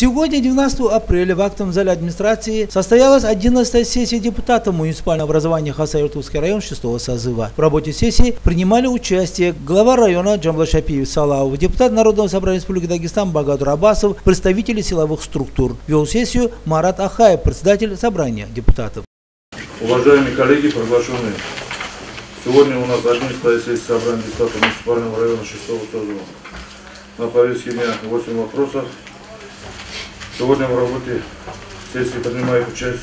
Сегодня, 19 апреля, в актовом зале администрации состоялась 11 сессия депутатов муниципального образования Хасавиртовский район 6 созыва. В работе сессии принимали участие глава района Джамбла Шапиев Салауов, депутат Народного собрания Республики Дагестан Багадур Абасов, представители силовых структур. Вел сессию Марат Ахаев, председатель собрания депутатов. Уважаемые коллеги, приглашенные, сегодня у нас 11 сессия собрания депутатов муниципального района 6 созыва. На повестке дня 8 вопросов. Сегодня в работе сессии принимает участие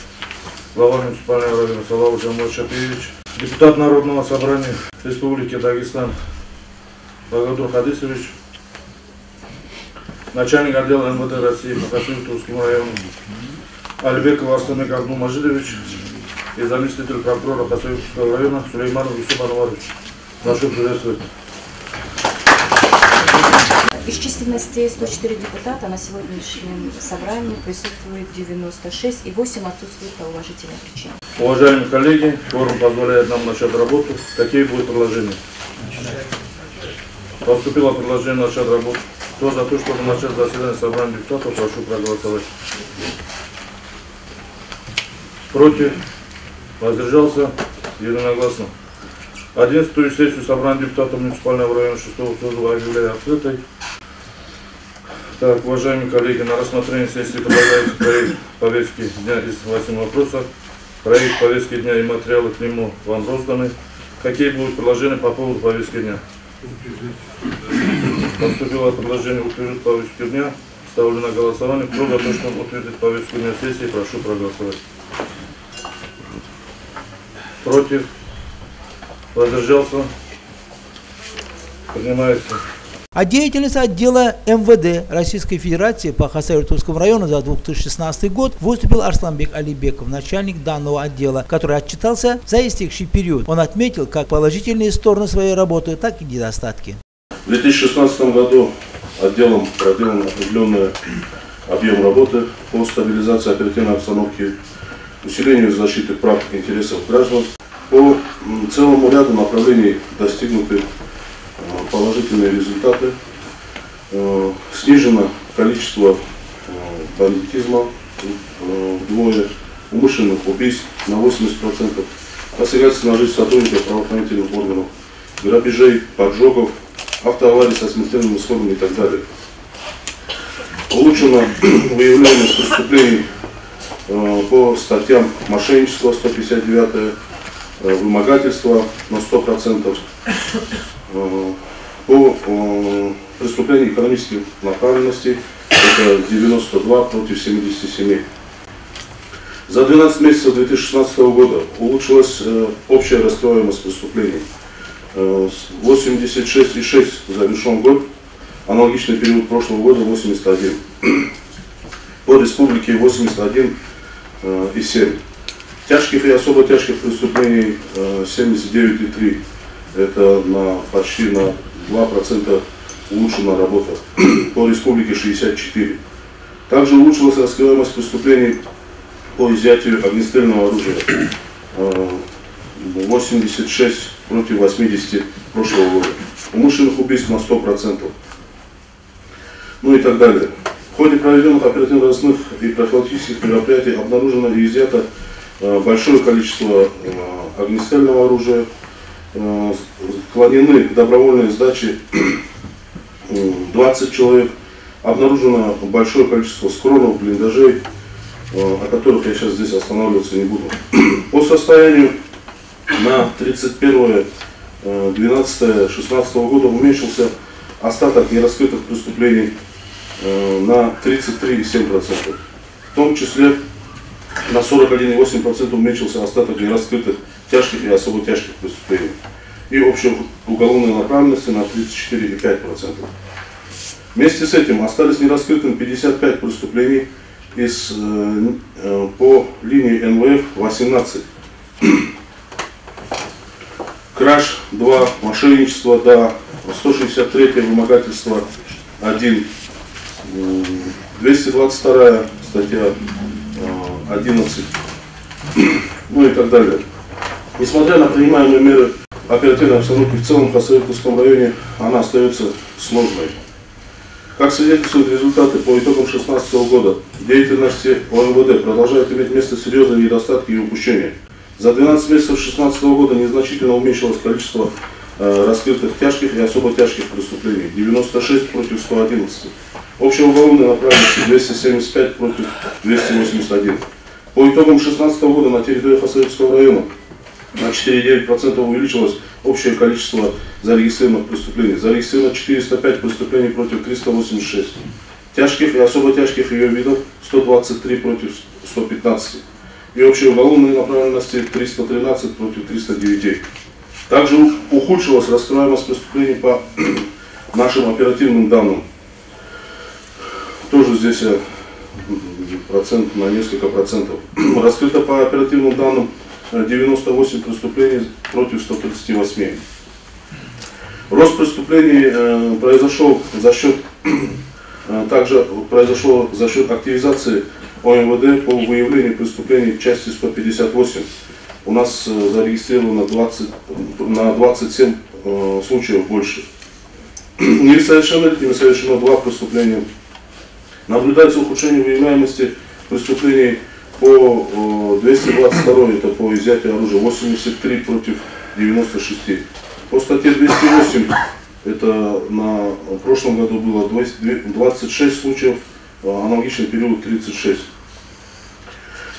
глава муниципального района Салаву Джамбал Шапиевич, депутат Народного собрания Республики Дагестан Багадур Хадисович, начальник отдела МВД России по Хасимовскому району Альбеков Арсамек Абдулмажидович и заместитель прокурора Хасимовского района Сулейманов Юсуп Анварович. Прошу приветствовать. Из численности 104 депутата на сегодняшнем собрании присутствует 96 и 8 отсутствуют по уважительным причинам. Уважаемые коллеги, форум позволяет нам начать работу. Какие будут предложения? Поступило предложение начать работу. Кто за то, чтобы начать заседание собрания депутатов, прошу проголосовать. Против? Воздержался? Единогласно. 11 сессию собрания депутатов муниципального района 6 созыва объявляю открытой. Так, уважаемые коллеги, на рассмотрение сессии предлагается проект повестки дня из 8 вопросов. Проект повестки дня и материалы к нему вам розданы. Какие будут предложения по поводу повестки дня? Поступило предложение утвердить повестку дня. Ставлю на голосование. Кто за то, чтобы утвердить повестку дня сессии, прошу проголосовать. Против? Воздержался? Принимается. А деятельность отдела МВД Российской Федерации по Хасавиртовскому району за 2016 год выступил Арсланбек Алибеков, начальник данного отдела, который отчитался за истекший период. Он отметил как положительные стороны своей работы, так и недостатки. В 2016 году отделом проделан определенный объем работы по стабилизации оперативной обстановки, усилению защиты прав и интересов граждан. По целому ряду направлений достигнуты положительные результаты. Э, снижено количество э, бандитизма э, вдвое, умышленных убийств на 80%, посягательств на жизнь сотрудников правоохранительных органов, грабежей, поджогов, автоаварий со смертельным исходом и так далее. Улучшено выявление преступлений по статьям мошенничества 159, вымогательство на 100%, по э, преступлениям экономических направленностей это 92 против 77. За 12 месяцев 2016 года улучшилась э, общая раскрываемость преступлений. Э, 86,6 завершен год, аналогичный период прошлого года 81. По республике 81,7. Э, тяжких и особо тяжких преступлений э, 79,3. Это на, почти на 2% улучшена работа. По республике 64. Также улучшилась раскрываемость преступлений по изъятию огнестрельного оружия. 86 э, против 80 прошлого года. Умышленных убийств на 100%. Ну и так далее. В ходе проведенных оперативно-розыскных и профилактических мероприятий обнаружено и изъято э, большое количество э, огнестрельного оружия, склонены к добровольной сдаче 20 человек. Обнаружено большое количество скронов, блиндажей, э, о которых я сейчас здесь останавливаться не буду. По состоянию на 31 12 16 года уменьшился остаток нераскрытых преступлений э, на 33,7%. В том числе на 41,8% уменьшился остаток нераскрытых тяжких и особо тяжких преступлений и общей уголовной направленности на 34,5%. Вместе с этим остались нераскрытыми 55 преступлений из, э, э, по линии НВФ 18. Краж 2, мошенничество да, 163 вымогательство 1, 222 статья 11, э, ну и так далее. Несмотря на принимаемые меры оперативной обстановки в целом в Хасавирковском районе, она остается сложной. Как свидетельствуют результаты по итогам 2016 года, деятельности ОМВД продолжают иметь место серьезные недостатки и упущения. За 12 месяцев 2016 года незначительно уменьшилось количество э, раскрытых тяжких и особо тяжких преступлений. 96 против 111. Общая уголовная направленность 275 против 281. По итогам 2016 года на территории Хасавюрского района на 4,9% увеличилось общее количество зарегистрированных преступлений. Зарегистрировано 405 преступлений против 386. Тяжких и особо тяжких ее видов 123 против 115. И общей уголовной направленности 313 против 309. Также ухудшилась раскрываемость преступлений по нашим оперативным данным. Тоже здесь э, процент на несколько процентов. Раскрыто по оперативным данным 98 преступлений против 138. Рост преступлений э, произошел за счет, э, также произошел за счет активизации ОМВД по выявлению преступлений в части 158. У нас э, зарегистрировано 20, на 27 э, случаев больше. Несовершеннолетними совершено два преступления. Наблюдается ухудшение выявляемости преступлений по 222 это по изъятию оружия 83 против 96. По статье 208 это на прошлом году было 26 случаев, а аналогичный период 36.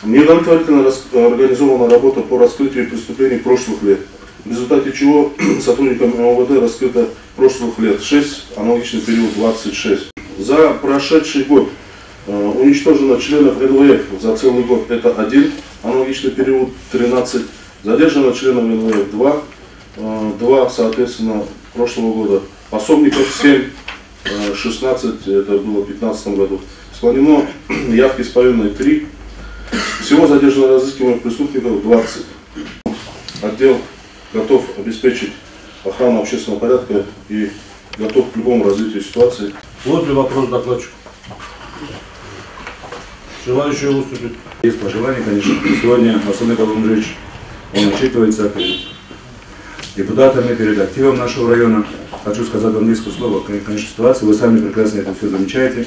Неудовлетворительно организована работа по раскрытию преступлений прошлых лет, в результате чего сотрудниками МВД раскрыто прошлых лет 6, аналогичный период 26. За прошедший год Э, уничтожено членов НВФ за целый год это один, аналогичный период 13. Задержано членов НВФ 2, 2, соответственно, прошлого года. Пособников 7, 16, э, это было в 2015 году. Склонено явки с повинной 3. Всего задержано разыскиваемых преступников 20. Отдел готов обеспечить охрану общественного порядка и готов к любому развитию ситуации. Вот ли вопрос докладчику? Желающие выступить? Есть пожелания, конечно. Сегодня Асаны Калумжич, он отчитывается перед депутатами, перед активом нашего района. Хочу сказать вам несколько слов о конечно, ситуации. Вы сами прекрасно это все замечаете.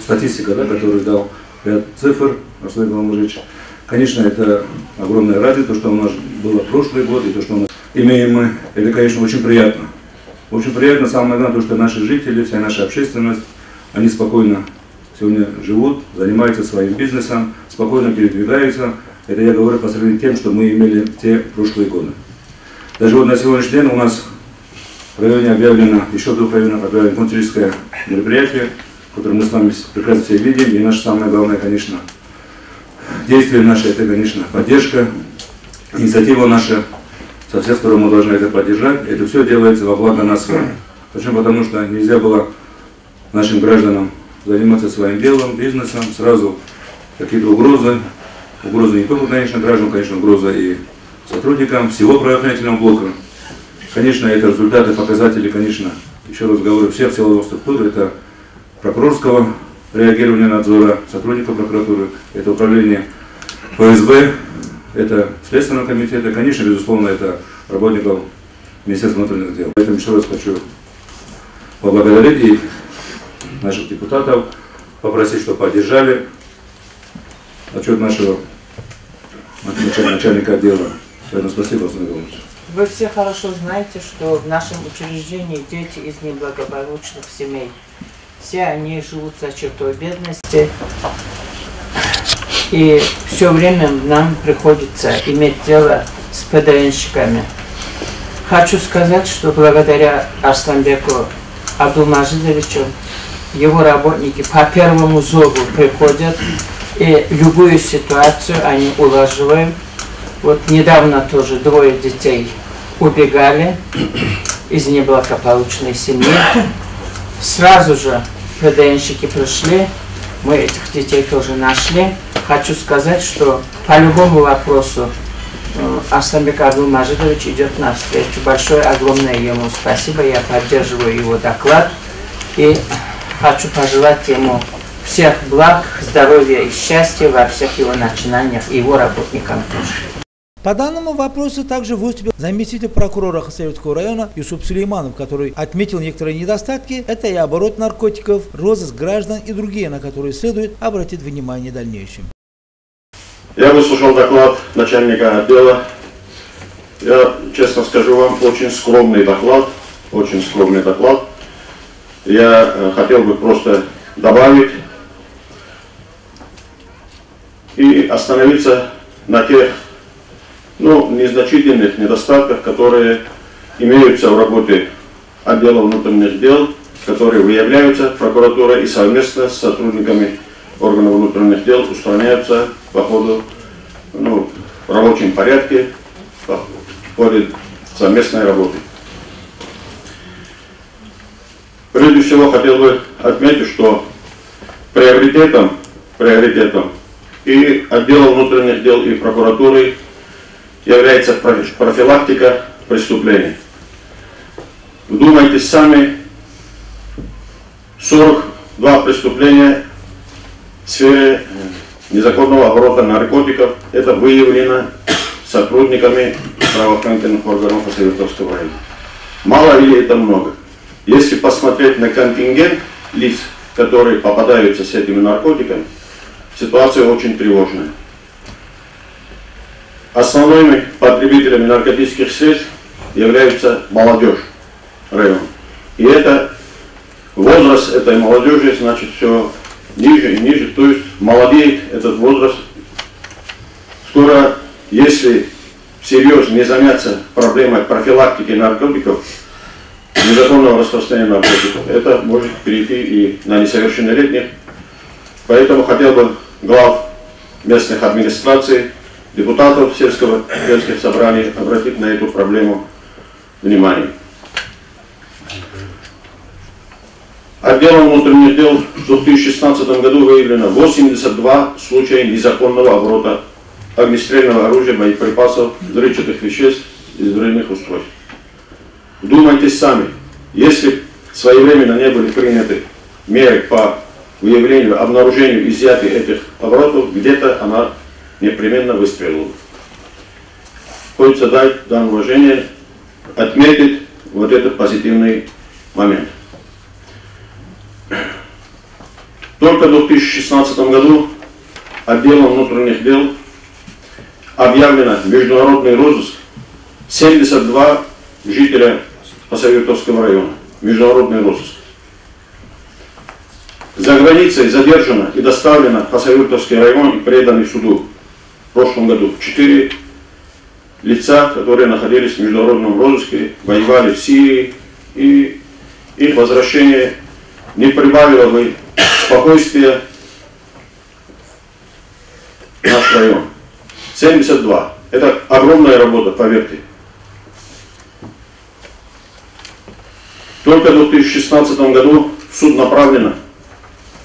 Статистика, да, которую дал ряд цифр Асаны Калумжич. Конечно, это огромное ради, то, что у нас было прошлый год, и то, что у нас имеем мы, это, конечно, очень приятно. Очень приятно, самое главное, то, что наши жители, вся наша общественность, они спокойно сегодня живут, занимаются своим бизнесом, спокойно передвигаются. Это я говорю по сравнению с тем, что мы имели в те прошлые годы. Даже вот на сегодняшний день у нас в районе объявлено, еще в двух районах объявлено контрическое мероприятие, которое мы с вами прекрасно все видим. И наше самое главное, конечно, действие наше, это, конечно, поддержка, инициатива наша, со всех сторон мы должны это поддержать. Это все делается во благо нас. Почему? Потому что нельзя было нашим гражданам заниматься своим делом, бизнесом, сразу какие-то угрозы. Угрозы не только, конечно, гражданам, конечно, угроза и сотрудникам всего правоохранительного блока. Конечно, это результаты, показатели, конечно, еще раз говорю, всех силовых структур, это прокурорского реагирования надзора, сотрудников прокуратуры, это управление ФСБ, это Следственного комитета, конечно, безусловно, это работников Министерства внутренних дел. Поэтому еще раз хочу поблагодарить и наших депутатов, попросить, чтобы поддержали отчет нашего начальника отдела. Спасибо, Владимир Иванович. Вы все хорошо знаете, что в нашем учреждении дети из неблагополучных семей. Все они живут за чертой бедности. И все время нам приходится иметь дело с ПДНщиками. Хочу сказать, что благодаря Арсланбеку Абдулмажидовичу его работники по первому зову приходят, и любую ситуацию они улаживают. Вот недавно тоже двое детей убегали из неблагополучной семьи. Сразу же ПДНщики пришли, мы этих детей тоже нашли. Хочу сказать, что по любому вопросу э, Арсланбек Абдулмажидович идет навстречу. Большое, огромное ему спасибо. Я поддерживаю его доклад. И Хочу пожелать ему всех благ, здоровья и счастья во всех его начинаниях и его работникам тоже. По данному вопросу также выступил заместитель прокурора Хасавюртского района Юсуп Сулейманов, который отметил некоторые недостатки. Это и оборот наркотиков, розыск граждан и другие, на которые следует обратить внимание в дальнейшем. Я выслушал доклад начальника отдела. Я, честно скажу вам, очень скромный доклад, очень скромный доклад. Я э, хотел бы просто добавить и остановиться на тех ну, незначительных недостатках, которые имеются в работе отдела внутренних дел, которые выявляются прокуратурой и совместно с сотрудниками органов внутренних дел устраняются по ходу, ну, в рабочем порядке, в ходе совместной работы. Прежде всего хотел бы отметить, что приоритетом, приоритетом и отдела внутренних дел и прокуратуры является профилактика преступлений. Вдумайтесь сами, 42 преступления в сфере незаконного оборота наркотиков, это выявлено сотрудниками правоохранительных органов Саверковского района. Мало или это много? Если посмотреть на контингент лиц, которые попадаются с этими наркотиками, ситуация очень тревожная. Основными потребителями наркотических средств является молодежь района. И это возраст этой молодежи, значит, все ниже и ниже, то есть молодеет этот возраст. Скоро, если всерьез не заняться проблемой профилактики наркотиков, незаконного распространения наркотиков, это может перейти и на несовершеннолетних. Поэтому хотел бы глав местных администраций депутатов сельского, сельских собраний обратить на эту проблему внимание. Отделом внутренних дел в 2016 году выявлено 82 случая незаконного оборота огнестрельного оружия, боеприпасов, взрывчатых веществ и взрывных устройств. Думайте сами, если своевременно не были приняты меры по выявлению, обнаружению, изъятию этих оборотов, где-то она непременно выстрелил. Хочется дать данное уважение, отметить вот этот позитивный момент. Только в 2016 году отделом внутренних дел объявлено международный розыск 72 жителя Посоветовского района. Международный розыск. За границей задержано и доставлено в Хасавюртовский район и преданы суду прошлом году четыре лица, которые находились в международном розыске, воевали в Сирии, и их возвращение не прибавило бы спокойствия в наш район. 72. Это огромная работа, поверьте. Только в 2016 году в суд направлено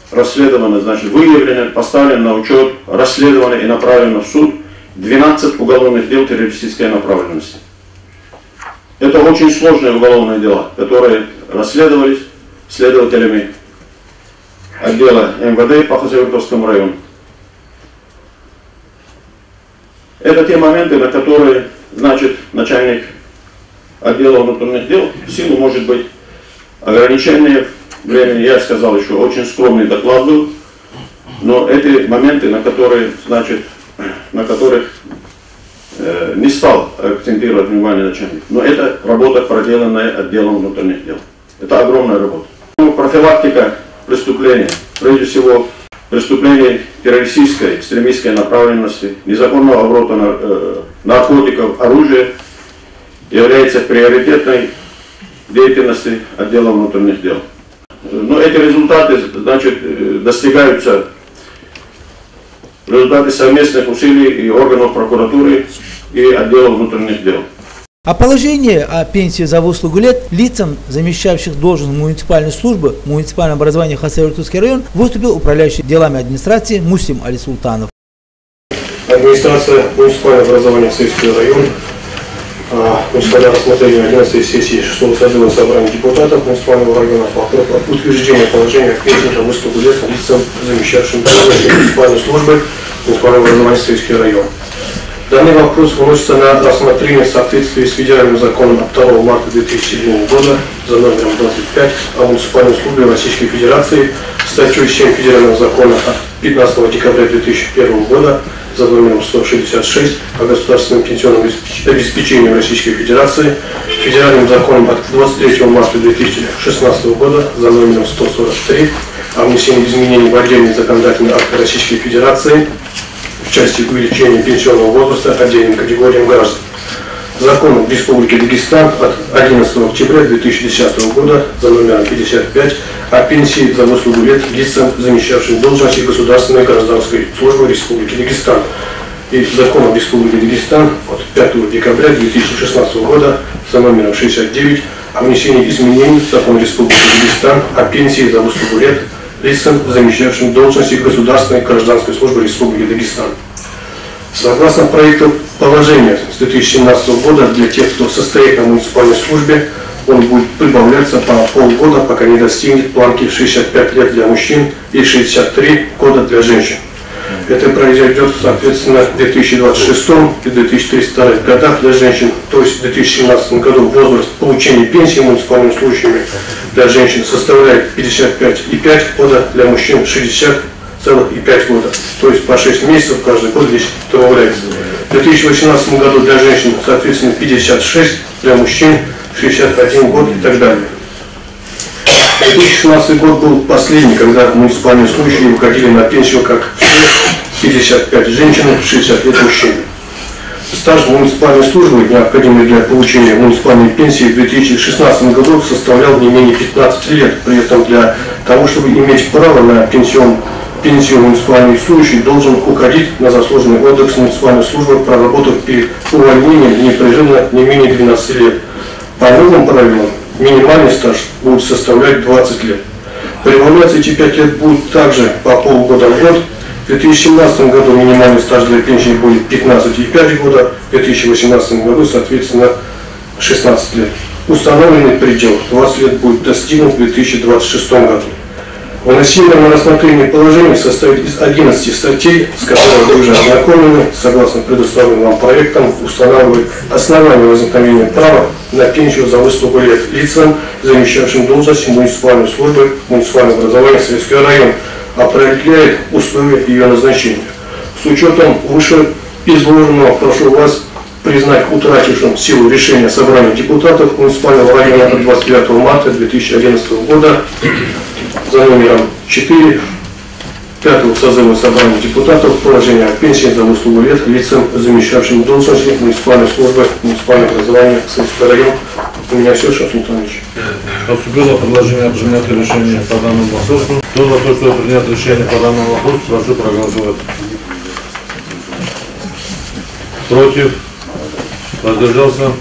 расследовано, значит, выявлено, поставлено на учет, расследовано и направлено в суд 12 уголовных дел террористической направленности. Это очень сложные уголовные дела, которые расследовались следователями отдела МВД по Хазаевтовскому району. Это те моменты, на которые, значит, начальник отдела внутренних дел в силу, может быть, ограничения времени, я сказал еще, очень скромный доклад был, но эти моменты, на которые, значит, на которых э, не стал акцентировать внимание начальник, но это работа, проделанная отделом внутренних дел. Это огромная работа. Ну, профилактика преступления, прежде всего преступлений террористической, экстремистской направленности, незаконного оборота э, наркотиков, оружия является приоритетной деятельности отдела внутренних дел. Но эти результаты значит, э, достигаются в результате совместных усилий и органов прокуратуры и отдела внутренних дел. О положении о пенсии за выслугу лет лицам, замещающих должность муниципальной службы муниципального образования Хасавюртовский район, выступил управляющий делами администрации Мусим Али Султанов. Администрация муниципального образования Хасавюртовский район муниципального рассмотрения 11 сессии 6 созыва собрания депутатов муниципального района по утверждению положения пенсии выставку лет лицам, замещавшим муниципальной службы муниципального образования Советский район. Данный вопрос выносится на рассмотрение в соответствии с федеральным законом от 2 марта 2007 года за номером 25 о муниципальной службе Российской Федерации, статьей 7 федерального закона от 15 декабря 2001 года за номером 166 о государственном пенсионном обеспечении Российской Федерации, федеральным законом от 23 марта 2016 года за номером 143 о внесении изменений в отдельные законодательные акты Российской Федерации в части увеличения пенсионного возраста отдельным категориям граждан. Законом Республики Дагестан от 11 октября 2010 года за номером 55 о пенсии за выслугу лет лицам, замещавшим должности государственной гражданской службы Республики Дагестан и законом Республики Дагестан от 5 декабря 2016 года за номером 69 о внесении изменений в закон Республики Дагестан о пенсии за выслугу лет лицам, замещавшим должности государственной гражданской службы Республики Дагестан. Согласно проекту положения с 2017 года для тех, кто состоит на муниципальной службе, он будет прибавляться по полгода, пока не достигнет планки 65 лет для мужчин и 63 года для женщин. Это произойдет, соответственно, в 2026 и 2032 годах для женщин, то есть в 2017 году возраст получения пенсии муниципальными служащими для женщин составляет 55,5 года, для мужчин 60,5 года. То есть по 6 месяцев каждый год здесь добавляется. В 2018 году для женщин, соответственно, 56, для мужчин 61 год и так далее. 2016 год был последний, когда муниципальные служащие выходили на пенсию как все, 55 женщин, 60 лет мужчин. Стаж муниципальной службы, необходимый для получения муниципальной пенсии в 2016 году, составлял не менее 15 лет. При этом для того, чтобы иметь право на пенсион, пенсию муниципальный служащий должен уходить на заслуженный отдых с муниципальной службы, проработав перед увольнением непрерывно не менее 12 лет. По новым правилам минимальный стаж будет составлять 20 лет. Прибавляться эти 5 лет будут также по полгода в год. В 2017 году минимальный стаж для пенсии будет 15,5 года, в 2018 году, соответственно, 16 лет. Установленный предел 20 лет будет достигнут в 2026 году. Выносимое рассмотрение положение состоит из 11 статей, с которыми вы уже ознакомлены, согласно предоставленным вам проектам, устанавливает основание возникновения права на пенсию за выслугу лет лицам, замещавшим должность муниципальной службы муниципального образования Советский район, определяет условия ее назначения. С учетом вышеизложенного прошу вас признать утратившим силу решения собрания депутатов муниципального района от 29 марта 2011 года за номером 4 пятого созыва собрания депутатов положение о пенсии за выслугу лет лицам, замещавшим должности муниципальной службы муниципального образования Советский район. У меня все, Шах Султанович. Поступило предложение принять решение по данному вопросу. Кто за то, чтобы принять решение по данному вопросу, прошу проголосовать. Против? Воздержался?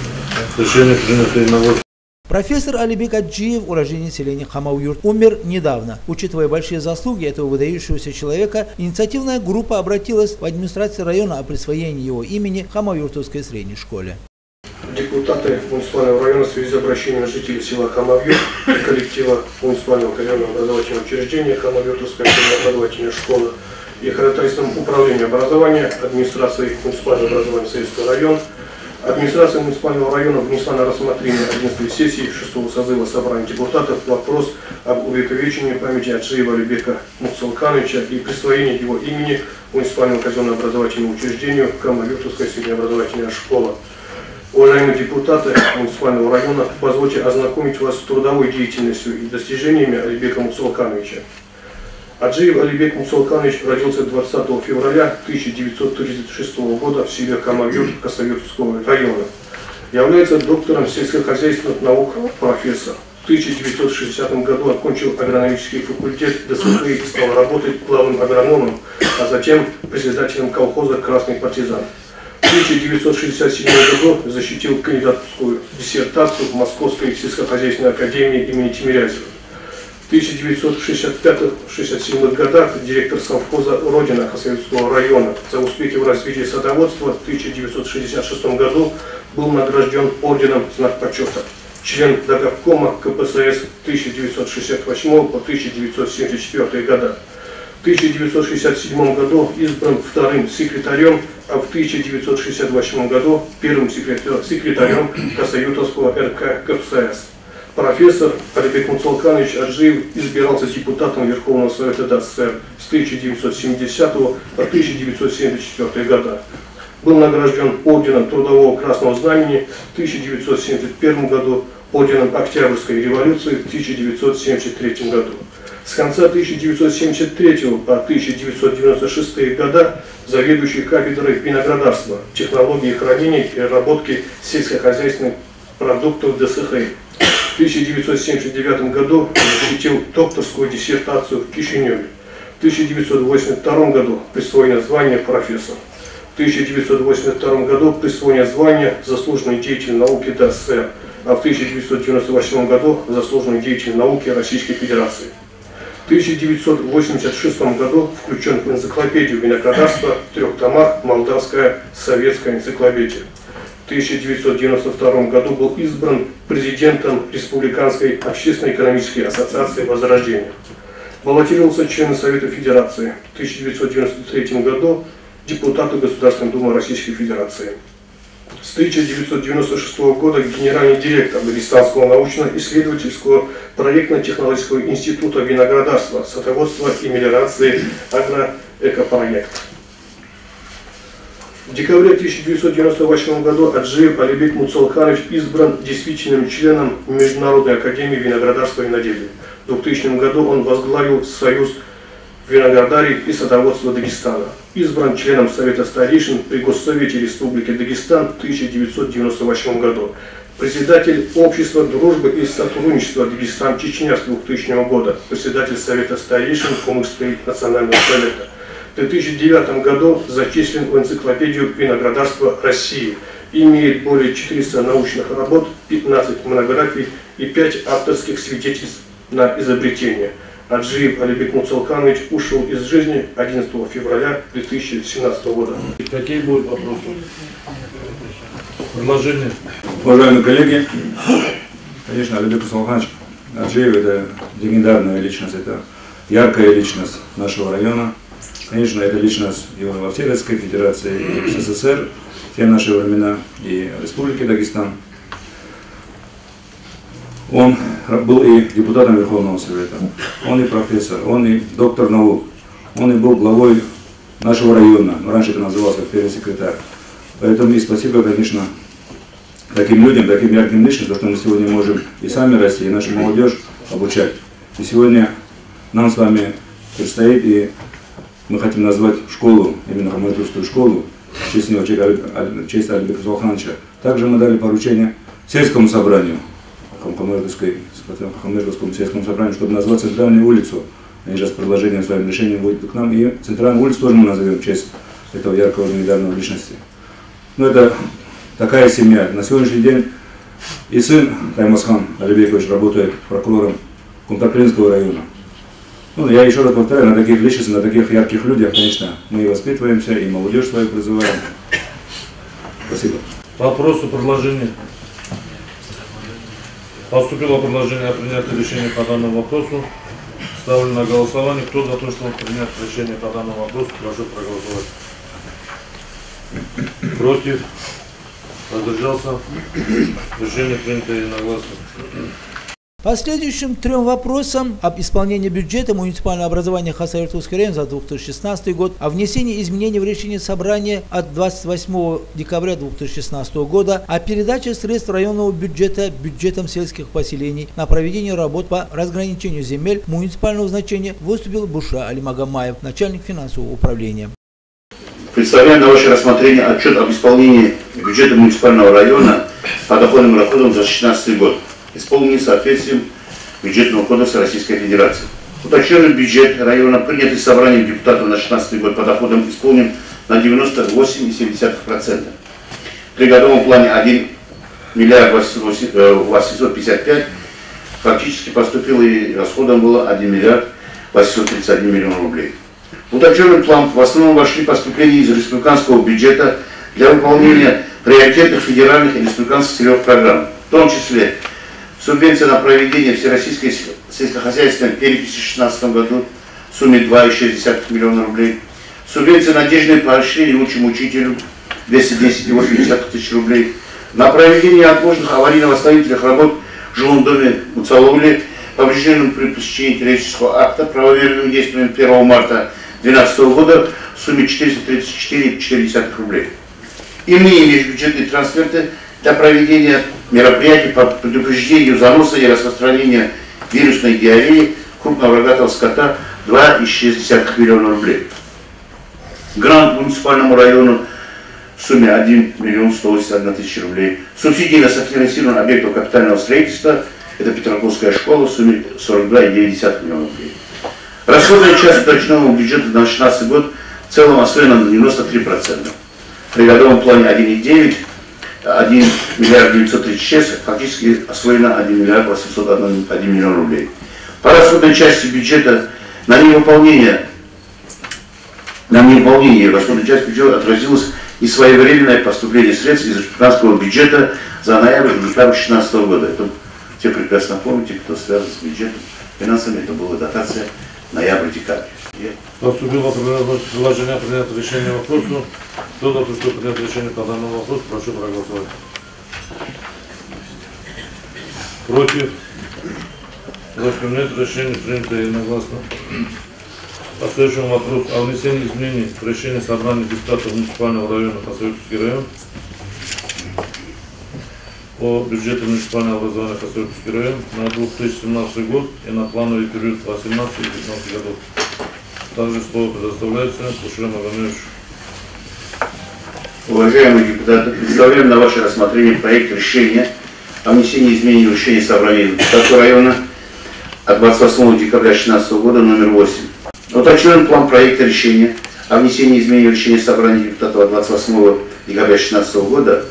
Решение принято единогласно. Профессор Алибек Аджиев, уроженец населения Хамауюрт, умер недавно. Учитывая большие заслуги этого выдающегося человека, инициативная группа обратилась в администрацию района о присвоении его имени Хамауюртовской средней школе. Депутаты муниципального района в связи с обращением жителей села Хамавьюр и коллектива муниципального районного образовательного учреждения Хамавьюртовская образовательная школа и ходатайством управления образования администрации муниципального образования Советского района Администрация муниципального района внесла на рассмотрение 11 сессии 6 созыва собрания депутатов вопрос об увековечении памяти Аджиева Алибека Муцалкановича и присвоении его имени муниципальному казенно-образовательному учреждению Камалютовская среднеобразовательная школа. Уважаемые депутаты муниципального района, позвольте ознакомить вас с трудовой деятельностью и достижениями Алибека Муцалкановича. Аджиев Алибек Мусалканович родился 20 февраля 1936 года в селе Камавюр Косоветского района. Является доктором сельскохозяйственных наук, профессор. В 1960 году окончил агрономический факультет ДСП и стал работать главным агрономом, а затем председателем колхоза «Красный партизан». В 1967 году защитил кандидатскую диссертацию в Московской сельскохозяйственной академии имени Тимирязева. В 1965-67 годах директор совхоза Родина Хасавюрского района за успехи в развитии садоводства в 1966 году был награжден орденом знак почета. Член Дагавкома КПСС 1968 по 1974 года. В 1967 году избран вторым секретарем, а в 1968 году первым секретарем Касаютовского РК КПСС. Профессор Алибек Муцалканович Аджиев избирался депутатом Верховного Совета ДССР с 1970 по 1974 года. Был награжден орденом Трудового Красного Знамени в 1971 году, орденом Октябрьской революции в 1973 году. С конца 1973 по 1996 года заведующий кафедрой виноградарства, технологии хранения и переработки сельскохозяйственных продуктов ДСХ. В 1979 году защитил докторскую диссертацию в Кишиневе. В 1982 году присвоено звание профессор. В 1982 году присвоено звание заслуженный деятель науки ДССР, а в 1998 году заслуженный деятель науки Российской Федерации. В 1986 году включен в энциклопедию виноградарства в трех томах «Молдавская советская энциклопедия». 1992 году был избран президентом Республиканской общественно-экономической ассоциации «Возрождение». Баллотировался членом Совета Федерации. В 1993 году депутату Государственной Думы Российской Федерации. С 1996 года генеральный директор Дагестанского научно-исследовательского проектно-технологического института виноградарства, садоводства и мелиорации «Агроэкопроект». В декабре 1998 году Аджиев Алибек Муцалханович избран действительным членом Международной академии виноградарства и виноделия. В 2000 году он возглавил Союз виноградарий и садоводства Дагестана. Избран членом Совета старейшин при Госсовете Республики Дагестан в 1998 году. Председатель Общества дружбы и сотрудничества Дагестан-Чечня с 2000 года. Председатель Совета старейшин Кумыкской национального совета. В 2009 году зачислен в энциклопедию виноградарства России. Имеет более 400 научных работ, 15 монографий и 5 авторских свидетельств на изобретение. Аджиев Алибек Муцалканович ушел из жизни 11 февраля 2017 года. Какие будут вопросы? Предложения? Уважаемые коллеги, конечно, Алибек Муцалканович Аджиев это легендарная личность, это яркая личность нашего района. Конечно, это личность и всей Российской Федерации, и в СССР, в те наши времена, и Республики Дагестан. Он был и депутатом Верховного Совета, он и профессор, он и доктор наук, он и был главой нашего района, раньше это называлось как первый секретарь. Поэтому и спасибо, конечно, таким людям, таким ярким личностям, что мы сегодня можем и сами расти, и нашу молодежь обучать. И сегодня нам с вами предстоит, и мы хотим назвать школу, именно Хамайтовскую школу, в честь него, честь Алибека Золхановича. Также мы дали поручение сельскому собранию, Хаммерговскому сельскому собранию, чтобы назвать центральную улицу. Они сейчас предложение своим решением будет к нам. И центральную улицу тоже мы назовем в честь этого яркого легендарного личности. Ну, это такая семья. На сегодняшний день и сын Таймасхан Алибекович работает прокурором Кунтаклинского района. Ну, я еще раз повторяю, на таких личностях, на таких ярких людях, конечно, мы и воспитываемся, и молодежь свою призываем. Спасибо. Вопросы, предложения? Поступило предложение о принятии решения по данному вопросу. Ставлю на голосование. Кто за то, чтобы принять решение по данному вопросу, прошу проголосовать. Против? Воздержался? Решение принято единогласно. По следующим трем вопросам об исполнении бюджета муниципального образования Хасавиртовский район за 2016 год, о внесении изменений в решение собрания от 28 декабря 2016 года, о передаче средств районного бюджета бюджетом сельских поселений на проведение работ по разграничению земель муниципального значения выступил Буша Алимагамаев, начальник финансового управления. Представляем на ваше рассмотрение отчет об исполнении бюджета муниципального района по доходам и расходам за 2016 год исполнены соответствием бюджетного кодекса Российской Федерации. Уточненный бюджет района, принятый собранием депутатов на 2016 год по доходам, исполнен на 98,7%. В тригодовом плане 1 миллиард 855 э, фактически поступило и расходом было 1 миллиард 831 миллион рублей. В уточненный план в основном вошли поступления из республиканского бюджета для выполнения приоритетных федеральных и республиканских целевых программ, в том числе Субвенция на проведение Всероссийской сельскохозяйственной переписи в 2016 году, в сумме 2,6 миллиона рублей. Субвенция «Надежное поощрение лучшему учителю» 210,8 тысяч рублей. На проведение отложенных аварийно-восстановительных работ в жилом доме Муцаловли поврежденным при посещении террористического акта правоверными действиями 1 марта 2012 года в сумме 434,4 рублей. Иные межбюджетные трансферты для проведения мероприятий по предупреждению заноса и распространения вирусной диареи крупного рогатого скота 2,6 миллиона рублей. Грант муниципальному району в сумме 1 миллион 181 тысяча рублей. Субсидии на софинансирование объектов капитального строительства, это Петрогорская школа в сумме 42,9 миллиона рублей. Расходная часть точного бюджета на 2016 год в целом освоена на 93%. При годовом плане 1,9 1 миллиард 936, фактически освоено 1 миллиард 801 миллион рублей. По расходной части бюджета на невыполнение, на невыполнение расходной части бюджета отразилось несвоевременное поступление средств из республиканского бюджета за ноябрь и декабрь 2016 года. Это все прекрасно помните, кто связан с бюджетом, финансами, это была дотация ноябрь-декабрь. Поступило предложение принять решение вопросу. Кто за то, что принять решение по данному вопросу, прошу проголосовать. Против? Прошу нет решение принято единогласно. По следующему вопросу о внесении изменений в решение собрания депутатов муниципального района Хасавюрский район по бюджету муниципального образования Хасавюрский район на 2017 год и на плановый период 18-19 годов. Также слово предоставляется Кушрем Агановичу. Уважаемые депутаты, представляем на ваше рассмотрение проект решения о внесении изменений в решение собрания депутатов района от 28 декабря 2016 года номер 8. Уточнен план проекта решения о внесении изменений в решение собрания депутатов от 28 декабря 2016 года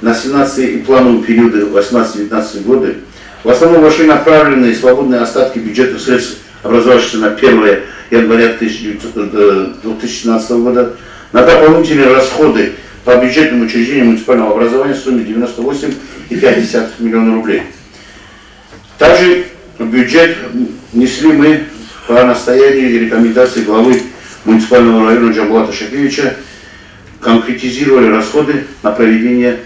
на 17 и плановые периоды 18-19 годы. В основном вошли направленные свободные остатки бюджетных средств, образовавшиеся на 1 января 2017 года, на дополнительные расходы по бюджетным учреждениям муниципального образования в сумме 98,5 миллиона рублей. Также в бюджет внесли мы по настоянию и рекомендации главы муниципального района Джамбулата Шакевича, конкретизировали расходы на проведение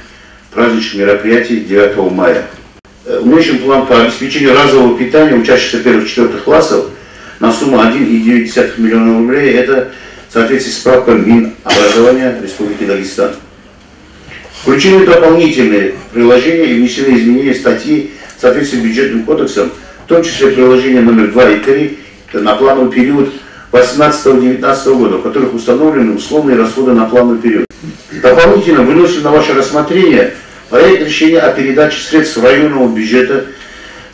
праздничных мероприятий 9 мая. Уменьшен план по обеспечению разового питания учащихся первых-четвертых классов на сумму 1,9 миллиона рублей. Это в соответствии с справкой Минобразования Республики Дагестан. Включены дополнительные приложения и внесены изменения статьи в соответствии с бюджетным кодексом, в том числе приложения номер 2 и 3 на плановый период 18-19 года, в которых установлены условные расходы на плановый период. Дополнительно выносим на ваше рассмотрение проект решения о передаче средств районного бюджета,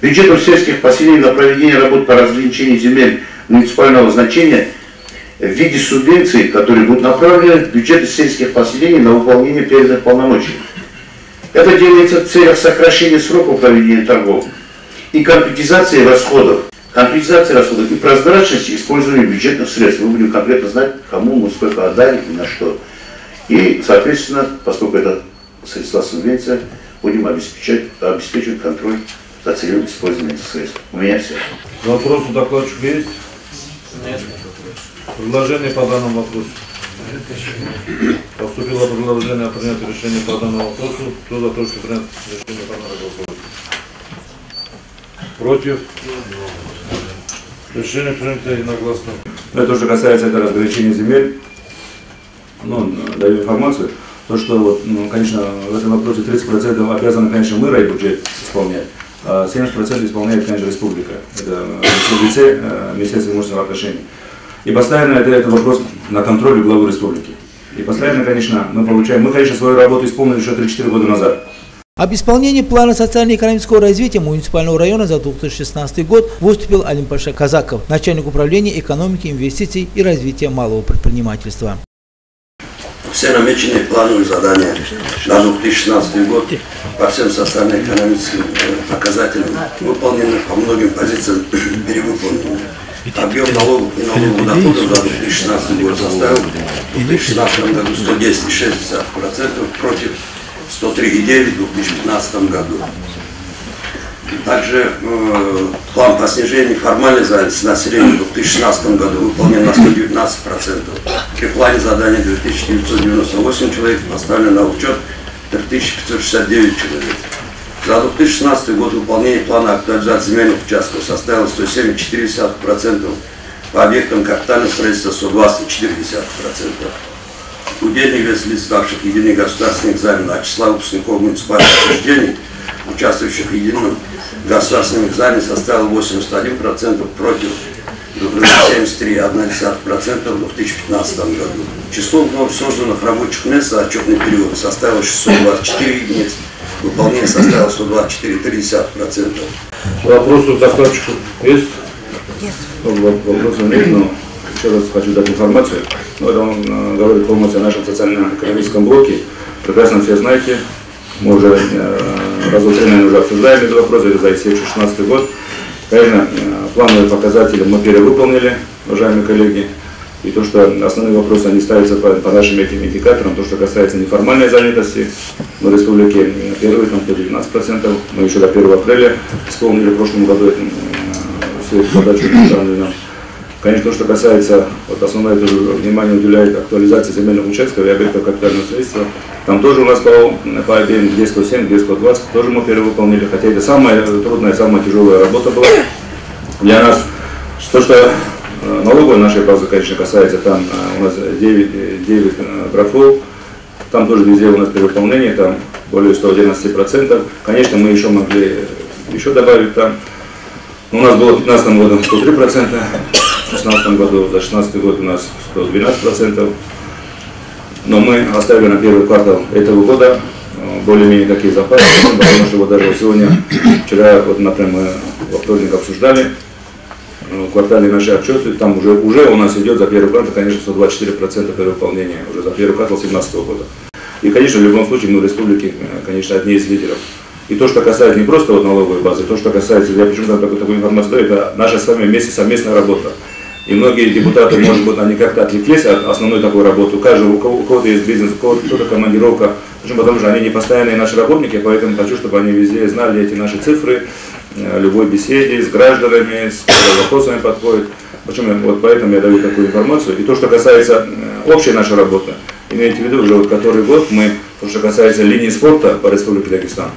бюджетов сельских поселений на проведение работ по развлечению земель муниципального значения в виде субвенций, которые будут направлены в бюджеты сельских поселений на выполнение переданных полномочий. Это делается в целях сокращения сроков проведения торгов и конкретизации расходов. Конкретизация расходов и прозрачности использования бюджетных средств. Мы будем конкретно знать, кому мы сколько отдали и на что. И, соответственно, поскольку это средства субвенция, будем обеспечать, обеспечивать контроль использованием этих средств. У меня все. Вопросы докладчика есть? Нет. Предложение по данному вопросу. Поступило предложение о принятии решения по данному вопросу. Кто за то, что принять решение по данному голосовать? Против? Решение принято единогласно. Ну, это уже касается это разграничения земель. Ну, даю информацию. То, что, вот, ну, конечно, в этом вопросе 30% обязаны, конечно, мы райбюджет исполнять, 70% исполняет, конечно, республика. Это э, в лице э, Министерства имущественных отношений. И постоянно это, это вопрос на контроле главы республики. И постоянно, конечно, мы получаем, мы, конечно, свою работу исполнили еще 3-4 года назад. Об исполнении плана социально-экономического развития муниципального района за 2016 год выступил Алим Паша Казаков, начальник управления экономики, инвестиций и развития малого предпринимательства. Все намеченные плановые задания на 2016 год по всем социально-экономическим э, показателям выполнены, по многим позициям перевыполнены. Объем налогов и налогов доходов за 2016 год составил в 2016 году 110,6% против 103,9 в 2015 году. Также э, план по снижению формальной занятости населения в 2016 году выполнен на 119%. При плане задания 2998 человек поставлено на учет 3569 человек. За 2016 год выполнение плана актуализации земельных участков составило 107,4%, по объектам капитального строительства 120,4%. Удельный вес лиц, ставших единый государственный экзамен от числа выпускников муниципальных учреждений, участвующих в едином государственном экзамене, составил 81% против 73,1% в 2015 году. Число вновь созданных рабочих мест за отчетный период составило 624 единиц, выполнение составило 124,3%. Вопросы к докладчику есть? Нет. Вопросов нет, но еще раз хочу дать информацию. Ну, это он э, говорит полностью о нашем социально-экономическом блоке. Прекрасно все знаете, мы уже э, раза три, наверное, уже обсуждаем этот вопрос, за 2016 год. Конечно, э, плановые показатели мы перевыполнили, уважаемые коллеги. И то, что основные вопросы, они ставятся по, по нашим этим индикаторам, то, что касается неформальной занятости, мы в республике первые, там, по 19%, мы еще до 1 апреля исполнили в прошлом году э, всю эту задачу, данную нам. Конечно, то, что касается, вот основное внимание уделяет актуализации земельных участков и объектов капитального строительства. Там тоже у нас по, по 107, где 120, тоже мы перевыполнили, хотя это самая трудная, самая тяжелая работа была для нас. То, что э, налоговой нашей базы, конечно, касается, там э, у нас 9, 9 графов, там тоже везде у нас перевыполнение, там более 111%. Конечно, мы еще могли еще добавить там. У нас было в 2015 году 103%, в 2016 году, за 2016 год у нас 112%. Но мы оставили на первый квартал этого года э, более-менее такие запасы, потому что вот даже сегодня, вчера, вот, например, мы во вторник обсуждали э, квартальные наши отчеты, там уже, уже у нас идет за первый квартал, конечно, 124% перевыполнения уже за первый квартал 2017 года. И, конечно, в любом случае мы в республике, э, конечно, одни из лидеров. И то, что касается не просто вот налоговой базы, то, что касается, я почему-то такую, такую информацию даю, это наша с вами вместе совместная работа. И многие депутаты, может быть, они как-то отвлеклись от основной такой работы. У каждого, у кого-то есть бизнес, у кого-то командировка. Почему? Потому что они не постоянные наши работники, поэтому хочу, чтобы они везде знали эти наши цифры, э, любой беседе с гражданами, с вопросами подходит. Почему? Вот поэтому я даю такую информацию. И то, что касается э, общей нашей работы, имейте в виду, уже вот который год мы, то, что касается линии спорта по Республике Дагестан,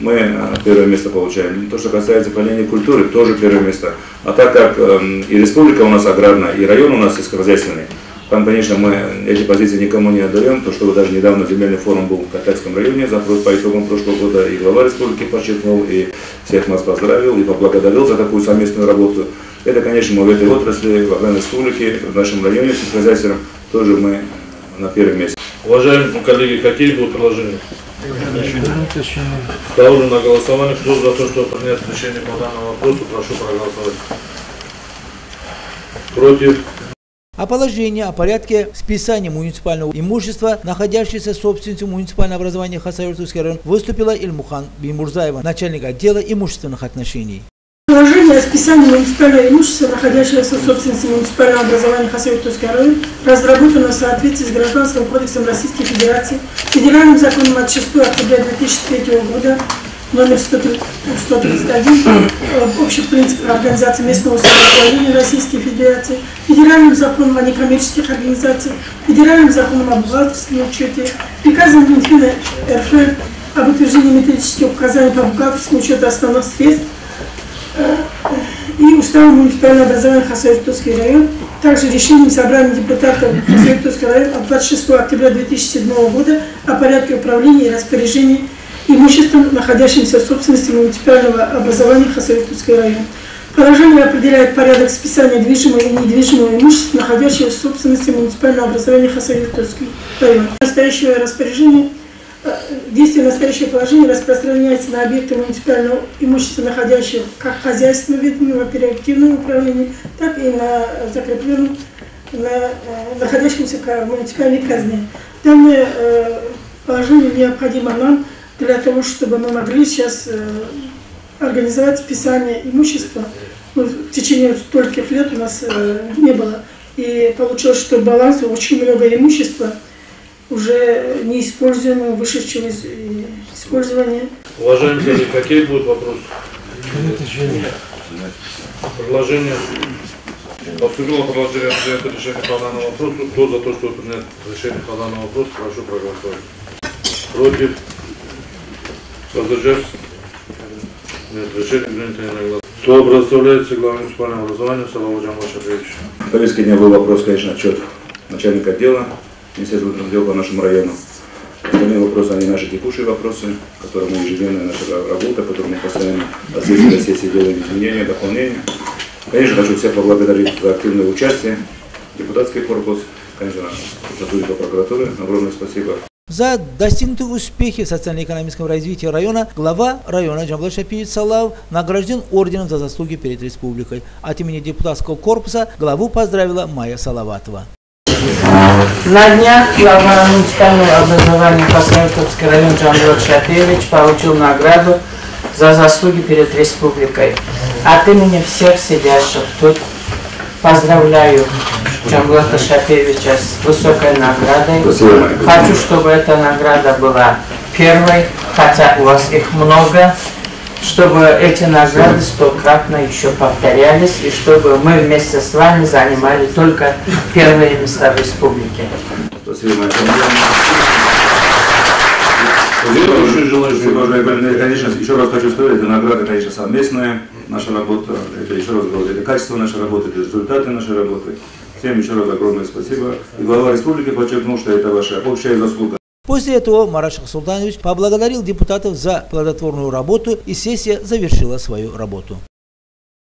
мы э, первое место получаем. То, что касается линии культуры, тоже первое место. А так как эм, и республика у нас аграрная, и район у нас сельскохозяйственный, там, конечно, мы эти позиции никому не отдаем, то, что даже недавно земельный форум был в Катайском районе запрос по итогам прошлого года, и глава республики подчеркнул, и всех нас поздравил, и поблагодарил за такую совместную работу. Это, конечно, мы в этой отрасли, в аграрной республике, в нашем районе сельскохозяйственном, тоже мы на первом месте. Уважаемые коллеги, какие будут предложения? Ставлю на голосование. Кто за то, чтобы принять решение по данному вопросу, прошу проголосовать. Против? О положении о порядке списания муниципального имущества, находящегося в собственности муниципального образования Хасавюртовский район, выступила Ильмухан Бимурзаева, начальник отдела имущественных отношений. Положение о списании муниципального имущества, находящегося в собственности муниципального образования Хасавюртовский район, разработано в соответствии с Гражданским кодексом Российской Федерации, Федеральным законом от 6 октября 2003 года, номер 131, общих принципов организации местного самоуправления Российской Федерации, Федеральным законом о некоммерческих организациях, Федеральным законом о бухгалтерском учете, приказом Минфина РФ об утверждении методических указаний по бухгалтерскому учету основных средств, и уставом муниципального образования Хасавюртовский район, также решением собрания депутатов Хасавюртовского района от 26 октября 2007 года о порядке управления и распоряжения имуществом, находящимся в собственности муниципального образования Хасавюртовский район. Положение определяет порядок списания движимого и недвижимого имущества, находящегося в собственности муниципального образования Хасавюртовский район. Настоящее распоряжение Действие настоящего положения распространяется на объекты муниципального имущества, находящихся как в хозяйственном ведении, в так и на закрепленном, на, э, находящемся в муниципальной казне. Данное э, положение необходимо нам для того, чтобы мы могли сейчас э, организовать списание имущества. Ну, в течение стольких лет у нас не было. И получилось, что баланс очень много имущества – уже неиспользуемого, вышедшего из использования. Уважаемые коллеги, какие будут вопросы? Предложение. Поступило предложение принять решение по данному вопросу. Кто за то, чтобы принять решение по данному вопросу, прошу проголосовать. Против? Воздержались? Нет, решение принято единогласно. Слово предоставляется главе муниципального образования Салаву Джамбал Шапевичу. В повестке дня был вопрос, конечно, отчет начальника отдела Министерства внутренних дел по нашему району. Остальные вопросы, они наши текущие вопросы, которые мы ежедневная наша работа, которые мы постоянно от сессии до сессии делаем изменения, дополнения. Конечно, хочу всех поблагодарить за активное участие, депутатский корпус, конечно, сотрудников прокуратуры, огромное спасибо. За достигнутые успехи в социально-экономическом развитии района глава района Джамбал Шапиевич Салав награжден орденом за заслуги перед республикой. От имени депутатского корпуса главу поздравила Майя Салаватова. На днях глава муниципального образования Хасавитовский район Джамбул Шапевич получил награду за заслуги перед республикой. От имени всех сидящих тут поздравляю Джамблата Шапевича с высокой наградой. Хочу, чтобы эта награда была первой, хотя у вас их много, чтобы эти награды стократно еще повторялись, и чтобы мы вместе с вами занимали только первые места в республике. Спасибо. Конечно, еще раз хочу сказать, это награда, конечно, совместная наша работа. Это еще раз говорю, это качество нашей работы, это результаты нашей работы. Всем еще раз огромное спасибо. И глава республики подчеркнул, что это ваша общая заслуга. После этого Марат Шахсултанович поблагодарил депутатов за плодотворную работу и сессия завершила свою работу.